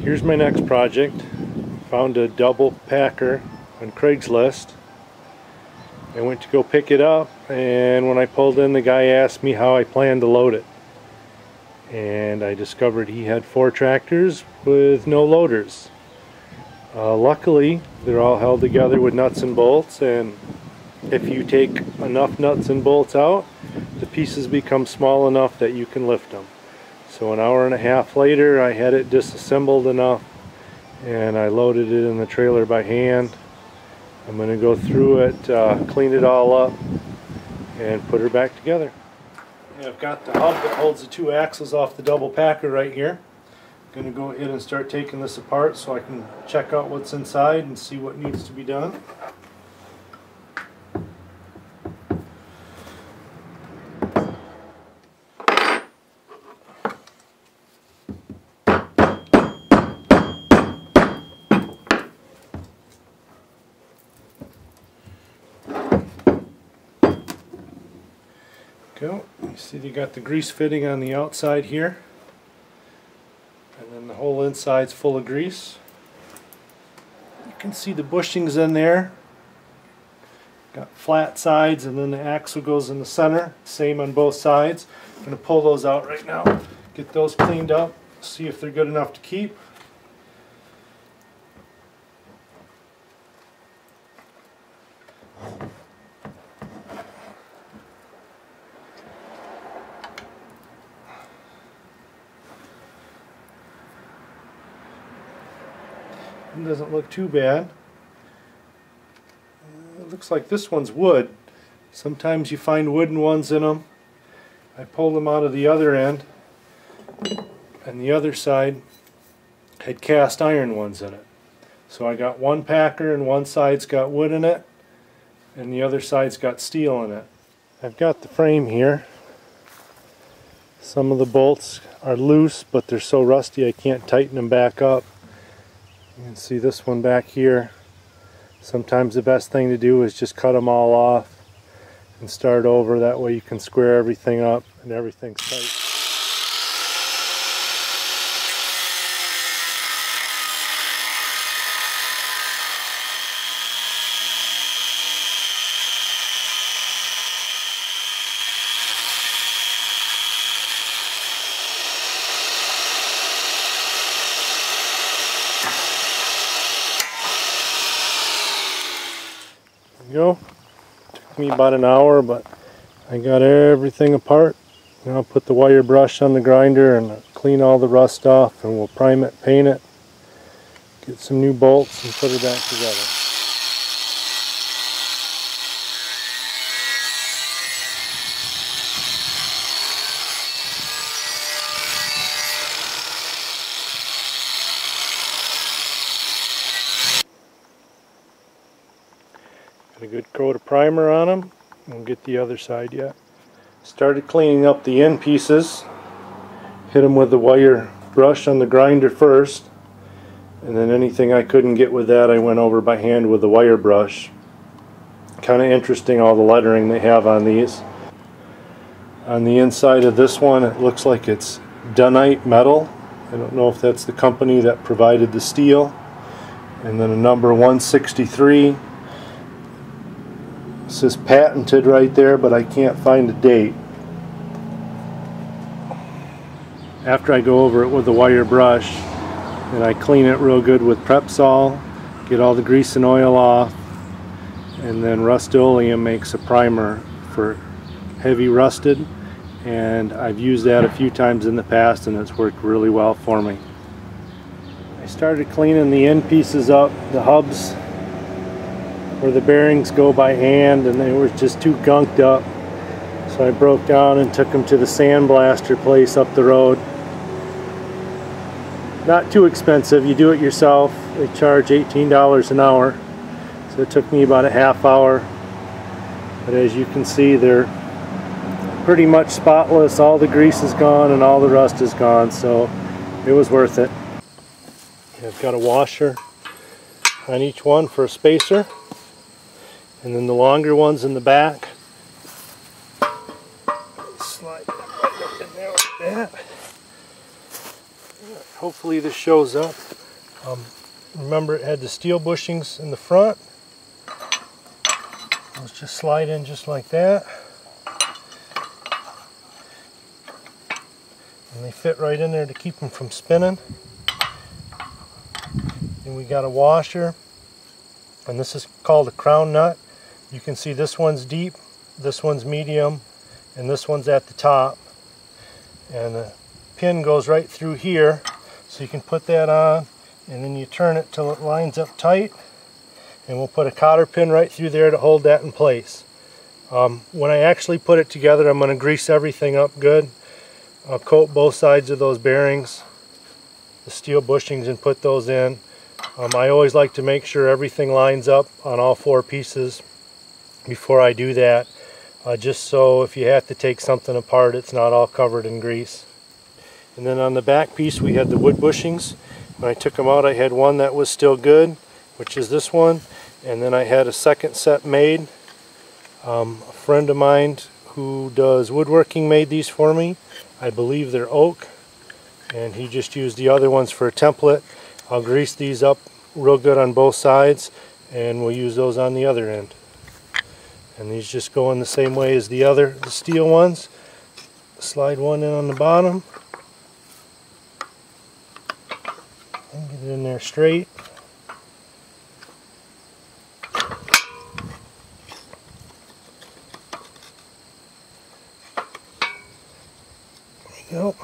Here's my next project. Found a double packer on Craigslist. I went to go pick it up and when I pulled in the guy asked me how I planned to load it. And I discovered he had four tractors with no loaders. Uh, luckily they're all held together with nuts and bolts and if you take enough nuts and bolts out the pieces become small enough that you can lift them. So an hour and a half later I had it disassembled enough and I loaded it in the trailer by hand. I'm going to go through it, uh, clean it all up and put her back together. Yeah, I've got the hub that holds the two axles off the double packer right here. I'm going to go ahead and start taking this apart so I can check out what's inside and see what needs to be done. Go. You see you got the grease fitting on the outside here. And then the whole inside's full of grease. You can see the bushings in there. Got flat sides and then the axle goes in the center. Same on both sides. I'm going to pull those out right now. Get those cleaned up. See if they're good enough to keep. Doesn't look too bad. Uh, it looks like this one's wood. Sometimes you find wooden ones in them. I pulled them out of the other end and the other side had cast iron ones in it. So I got one packer and one side's got wood in it and the other side's got steel in it. I've got the frame here. Some of the bolts are loose but they're so rusty I can't tighten them back up. You can see this one back here. Sometimes the best thing to do is just cut them all off and start over. That way you can square everything up and everything's tight. go. Took me about an hour, but I got everything apart. Now I'll put the wire brush on the grinder and clean all the rust off and we'll prime it, paint it, get some new bolts and put it back together. Good coat of primer on them. We'll get the other side yet. Started cleaning up the end pieces. Hit them with the wire brush on the grinder first. And then anything I couldn't get with that I went over by hand with the wire brush. Kind of interesting all the lettering they have on these. On the inside of this one it looks like it's Dunite metal. I don't know if that's the company that provided the steel. And then a number 163 it says patented right there, but I can't find a date. After I go over it with a wire brush, and I clean it real good with Prep-Sol, get all the grease and oil off, and then Rust-Oleum makes a primer for heavy rusted, and I've used that a few times in the past, and it's worked really well for me. I started cleaning the end pieces up, the hubs where the bearings go by hand and they were just too gunked up. So I broke down and took them to the sandblaster place up the road. Not too expensive, you do it yourself. They charge $18 an hour. So it took me about a half hour. But as you can see, they're pretty much spotless. All the grease is gone and all the rust is gone. So it was worth it. I've got a washer on each one for a spacer and then the longer ones in the back slide right up in there like that hopefully this shows up. Um, remember it had the steel bushings in the front. Let's just slide in just like that. And they fit right in there to keep them from spinning. And we got a washer. And this is called a crown nut. You can see this one's deep, this one's medium, and this one's at the top. And the pin goes right through here. So you can put that on and then you turn it till it lines up tight and we'll put a cotter pin right through there to hold that in place. Um, when I actually put it together I'm going to grease everything up good. I'll coat both sides of those bearings, the steel bushings and put those in. Um, I always like to make sure everything lines up on all four pieces before I do that uh, just so if you have to take something apart it's not all covered in grease. And then on the back piece we had the wood bushings. When I took them out I had one that was still good, which is this one, and then I had a second set made. Um, a friend of mine who does woodworking made these for me. I believe they're oak, and he just used the other ones for a template. I'll grease these up real good on both sides, and we'll use those on the other end. And these just go in the same way as the other the steel ones. Slide one in on the bottom, And get it in there straight. There we go.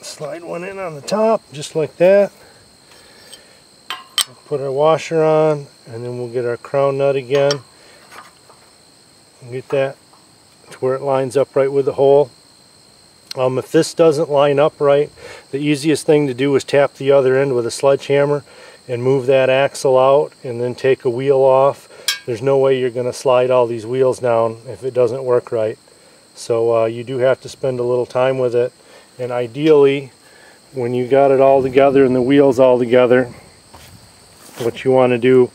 Slide one in on the top, just like that. Washer on, and then we'll get our crown nut again. And get that to where it lines up right with the hole. Um, if this doesn't line up right, the easiest thing to do is tap the other end with a sledgehammer and move that axle out and then take a wheel off. There's no way you're going to slide all these wheels down if it doesn't work right. So uh, you do have to spend a little time with it. And ideally, when you got it all together and the wheels all together, what you want to do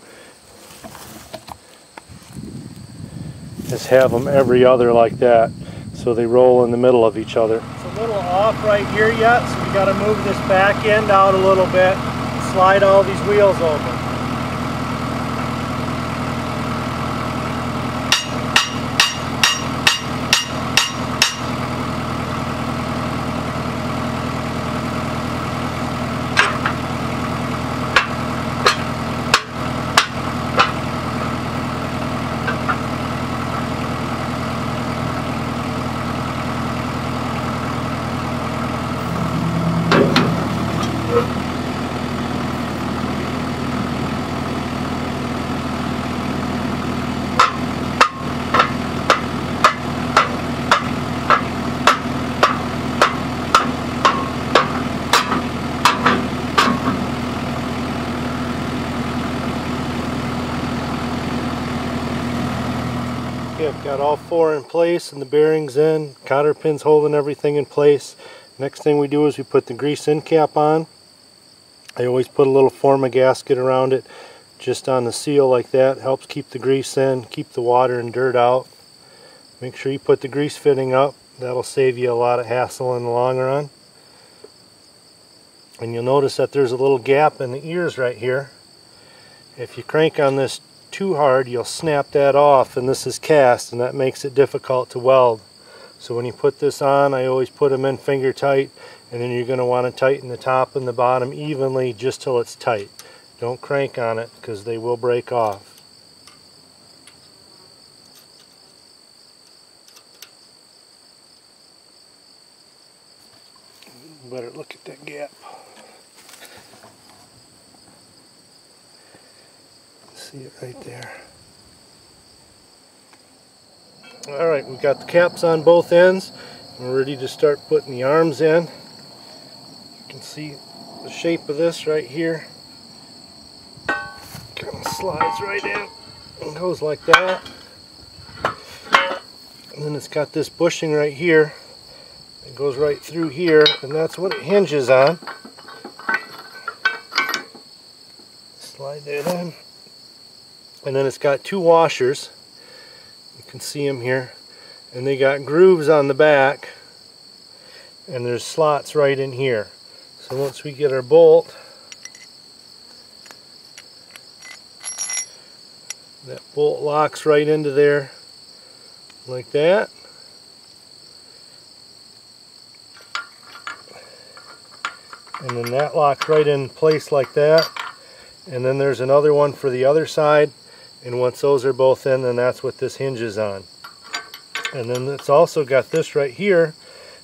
is have them every other like that so they roll in the middle of each other. It's a little off right here yet, so we got to move this back end out a little bit, slide all these wheels over. Okay, I've got all four in place and the bearings in, cotter pins holding everything in place. Next thing we do is we put the grease end cap on. I always put a little form Form-A-Gasket around it just on the seal like that. Helps keep the grease in, keep the water and dirt out. Make sure you put the grease fitting up. That'll save you a lot of hassle in the long run. And you'll notice that there's a little gap in the ears right here. If you crank on this too hard you'll snap that off and this is cast and that makes it difficult to weld. So when you put this on I always put them in finger tight and then you're going to want to tighten the top and the bottom evenly just till it's tight. Don't crank on it because they will break off. Better look at that gap. See it right there. Alright, we've got the caps on both ends. We're ready to start putting the arms in. You can see the shape of this right here. Kind of slides right in and goes like that. And then it's got this bushing right here. It goes right through here and that's what it hinges on. Slide that in and then it's got two washers you can see them here and they got grooves on the back and there's slots right in here. So once we get our bolt, that bolt locks right into there like that. And then that locks right in place like that. And then there's another one for the other side. And once those are both in, then that's what this hinges on. And then it's also got this right here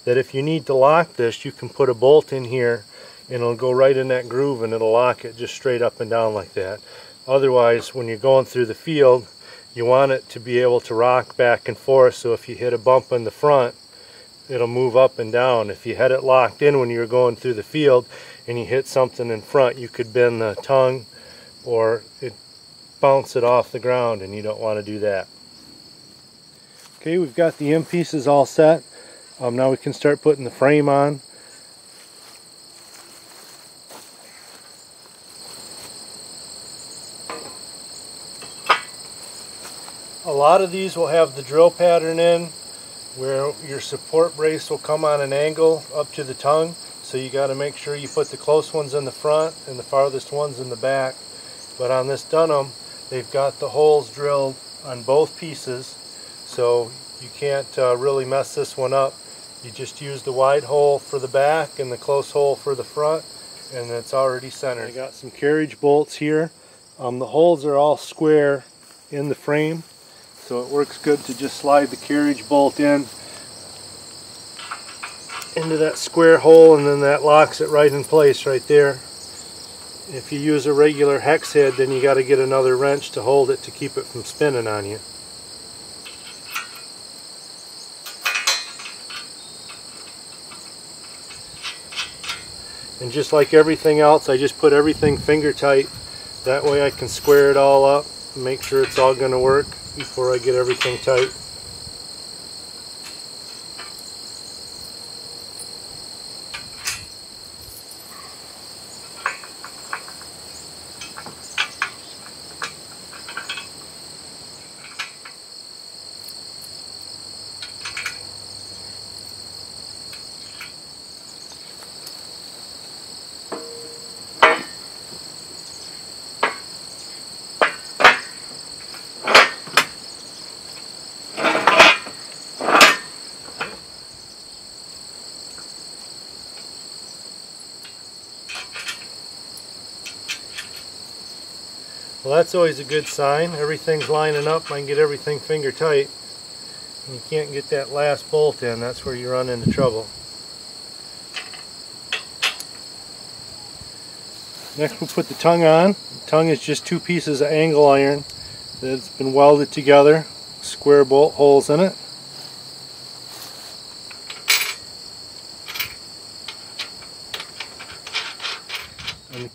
that if you need to lock this, you can put a bolt in here and it'll go right in that groove and it'll lock it just straight up and down like that. Otherwise, when you're going through the field, you want it to be able to rock back and forth so if you hit a bump in the front, it'll move up and down. If you had it locked in when you were going through the field and you hit something in front, you could bend the tongue or it bounce it off the ground and you don't want to do that. Okay, we've got the M pieces all set. Um, now we can start putting the frame on. A lot of these will have the drill pattern in where your support brace will come on an angle up to the tongue so you got to make sure you put the close ones in the front and the farthest ones in the back but on this Dunham they've got the holes drilled on both pieces so you can't uh, really mess this one up. You just use the wide hole for the back and the close hole for the front and it's already centered. I got some carriage bolts here. Um, the holes are all square in the frame so it works good to just slide the carriage bolt in into that square hole and then that locks it right in place right there. If you use a regular hex head then you got to get another wrench to hold it to keep it from spinning on you. And just like everything else, I just put everything finger tight. That way I can square it all up, make sure it's all going to work before I get everything tight. Well that's always a good sign. Everything's lining up. I can get everything finger tight. And you can't get that last bolt in. That's where you run into trouble. Next we'll put the tongue on. The tongue is just two pieces of angle iron that's been welded together. Square bolt holes in it.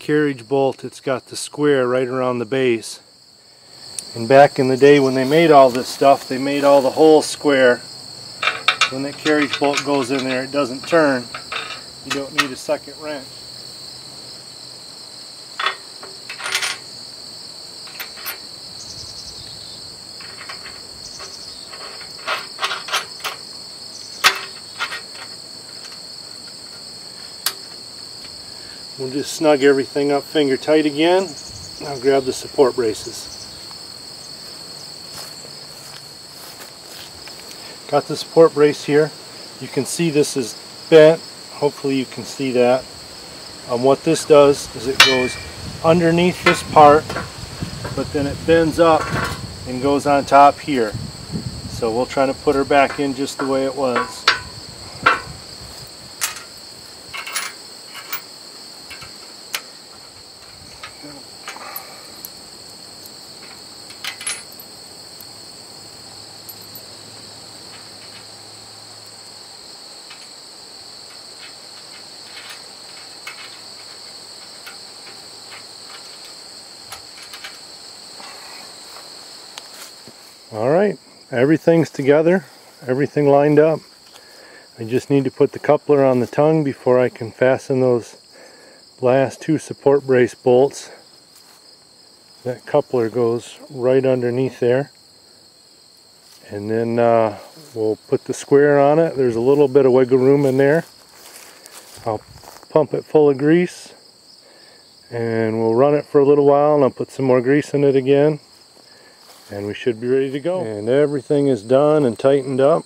Carriage bolt it's got the square right around the base. And back in the day when they made all this stuff they made all the holes square. When that carriage bolt goes in there it doesn't turn. You don't need a second wrench We'll just snug everything up finger tight again. I'll grab the support braces. Got the support brace here. You can see this is bent. Hopefully you can see that. Um, what this does is it goes underneath this part, but then it bends up and goes on top here. So we'll try to put her back in just the way it was. Alright, everything's together, everything lined up. I just need to put the coupler on the tongue before I can fasten those last two support brace bolts. That coupler goes right underneath there. And then uh, we'll put the square on it. There's a little bit of wiggle room in there. I'll pump it full of grease and we'll run it for a little while and I'll put some more grease in it again and we should be ready to go. And everything is done and tightened up.